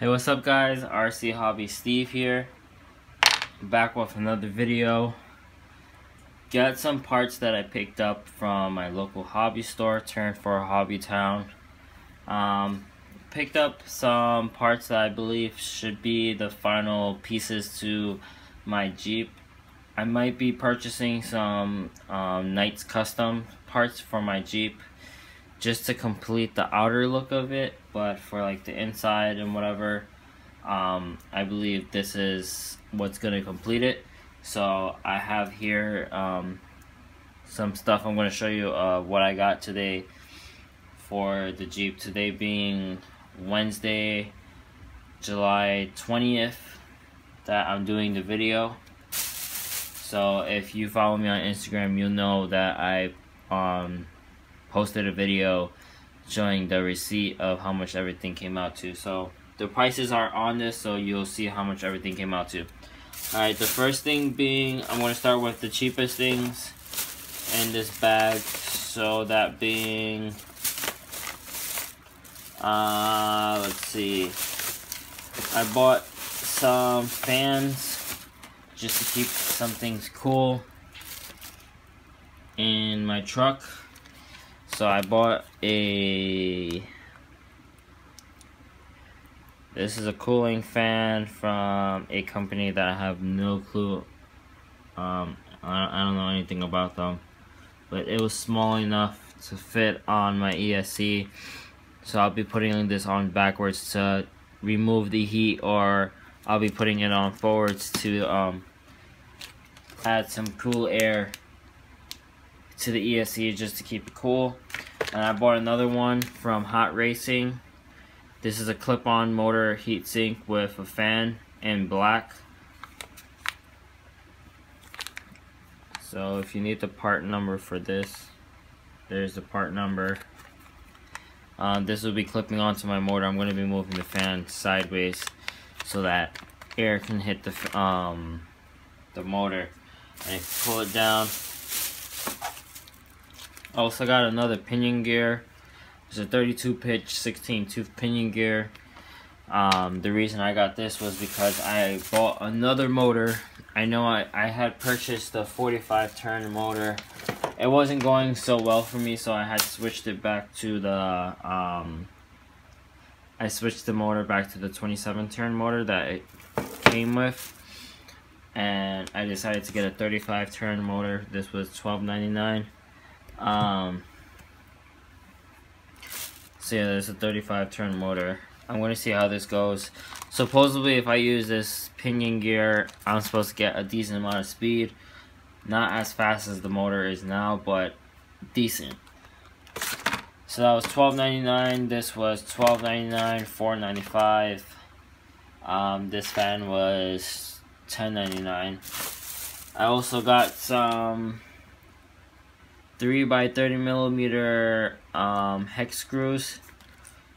Hey, what's up guys? RC Hobby Steve here. Back with another video. Got some parts that I picked up from my local hobby store, Turn for Hobby Town. Um, picked up some parts that I believe should be the final pieces to my Jeep. I might be purchasing some um, Knights Custom parts for my Jeep just to complete the outer look of it but for like the inside and whatever um, I believe this is what's gonna complete it. So I have here um, some stuff. I'm gonna show you uh, what I got today for the Jeep. Today being Wednesday July 20th that I'm doing the video. So if you follow me on Instagram you'll know that I um, posted a video showing the receipt of how much everything came out to. So the prices are on this, so you'll see how much everything came out to. Alright, the first thing being, I'm going to start with the cheapest things in this bag. So that being, uh, let's see. I bought some fans just to keep some things cool in my truck. So I bought a this is a cooling fan from a company that I have no clue um I, I don't know anything about them but it was small enough to fit on my ESC so I'll be putting this on backwards to remove the heat or I'll be putting it on forwards to um, add some cool air to the ESC just to keep it cool. And I bought another one from Hot Racing. This is a clip-on motor heatsink with a fan in black. So if you need the part number for this, there's the part number. Um, this will be clipping onto my motor. I'm going to be moving the fan sideways so that air can hit the um, the motor. And pull it down, also got another pinion gear. It's a 32 pitch, 16 tooth pinion gear. Um, the reason I got this was because I bought another motor. I know I, I had purchased the 45 turn motor. It wasn't going so well for me, so I had switched it back to the, um, I switched the motor back to the 27 turn motor that it came with. And I decided to get a 35 turn motor. This was $12.99. Um, so yeah, there's a 35 turn motor. I'm going to see how this goes. Supposedly, if I use this pinion gear, I'm supposed to get a decent amount of speed. Not as fast as the motor is now, but decent. So that was $12.99. This was $12.99, $4.95. Um, this fan was $10.99. I also got some 3 by 30 millimeter um, hex screws,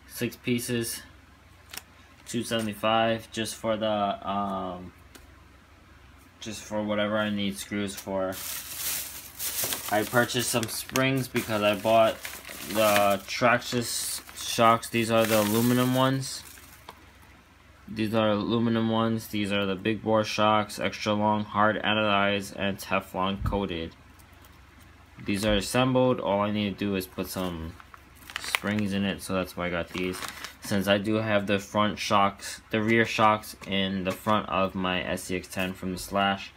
six pieces, 275 just for the um, just for whatever I need screws for. I purchased some springs because I bought the Traxxas shocks. These are the aluminum ones. These are aluminum ones. These are the big bore shocks, extra long, hard anodized, and Teflon coated. These are assembled. All I need to do is put some springs in it, so that's why I got these. Since I do have the front shocks, the rear shocks in the front of my SCX-10 from the Slash,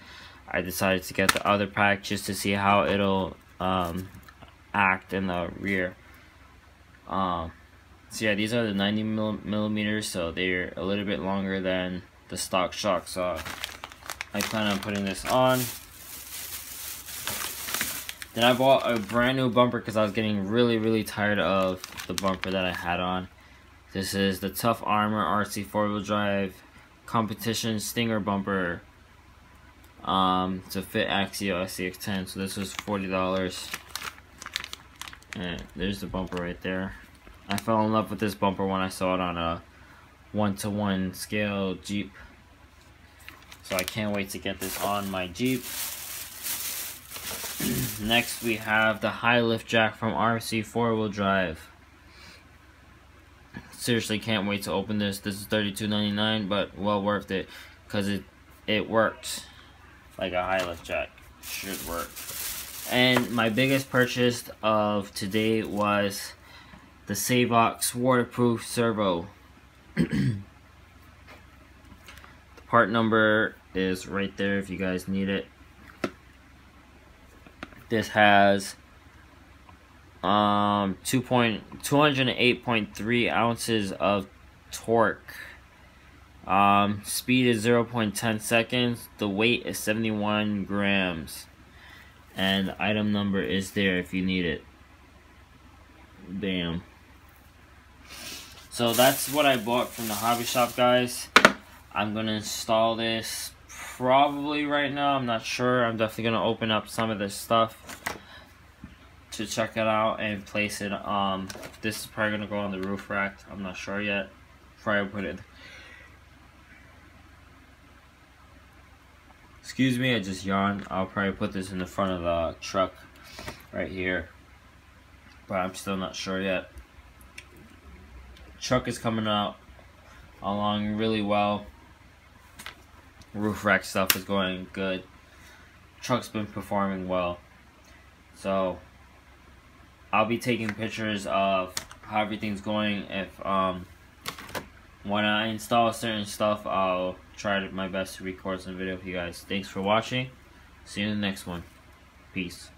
I decided to get the other pack just to see how it'll um, act in the rear. Um, so yeah, these are the 90 millimeters, so they're a little bit longer than the stock shocks. So I plan on putting this on. Then I bought a brand new bumper because I was getting really, really tired of the bumper that I had on. This is the Tough Armor RC 4-wheel drive competition stinger bumper um, to fit Axial SCX-10. So this was $40. And there's the bumper right there. I fell in love with this bumper when I saw it on a one-to-one -one scale Jeep. So I can't wait to get this on my Jeep. Next we have the high lift jack from RC 4-wheel drive. seriously can't wait to open this. This is $32.99, but well worth it because it it works like a high lift jack should work. And my biggest purchase of today was the Savox waterproof servo. the part number is right there if you guys need it. This has um 2 point, 208.3 ounces of torque. Um, speed is 0 0.10 seconds. The weight is 71 grams. And item number is there if you need it. Bam. So that's what I bought from the hobby shop, guys. I'm going to install this probably right now. I'm not sure. I'm definitely going to open up some of this stuff to check it out and place it. Um, This is probably going to go on the roof rack. I'm not sure yet. I put it Excuse me, I just yawned. I'll probably put this in the front of the truck right here. But I'm still not sure yet. Truck is coming out along really well. Roof rack stuff is going good. Truck's been performing well. So I'll be taking pictures of how everything's going. If um when I install certain stuff, I'll try my best to record some video for you guys. Thanks for watching. See you in the next one. Peace.